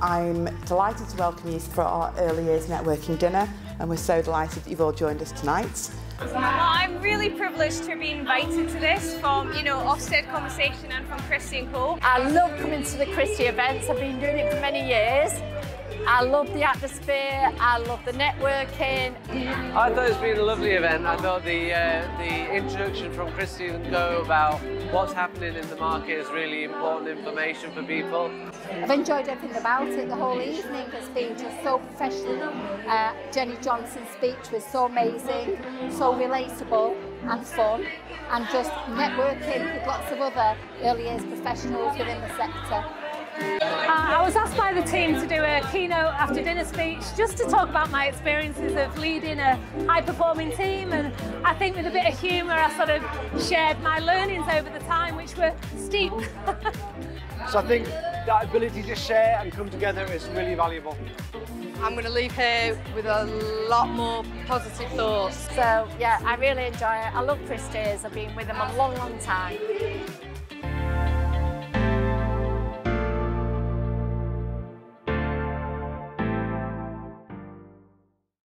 I'm delighted to welcome you for our early years networking dinner and we're so delighted that you've all joined us tonight. Well, I'm really privileged to be invited to this from, you know, Ofsted Conversation and from Christie & Co. I love coming to the Christie events. I've been doing it for many years. I love the atmosphere. I love the networking. I thought it's been a lovely event. I thought the uh, the introduction from Christie & Co about what's happening in the market is really important information for people. I've enjoyed everything about it. The whole evening has been just so professional. Uh, Jenny Johnson's speech was so amazing, so relatable and fun, and just networking with lots of other early years professionals within the sector. Uh, I was asked by the team to do a keynote after dinner speech just to talk about my experiences of leading a high performing team and I think with a bit of humour I sort of shared my learnings over the time which were steep. so I think that ability to share and come together is really valuable. I'm going to leave here with a lot more positive thoughts. So yeah, I really enjoy it. I love Christie's. I've been with them a long, long time.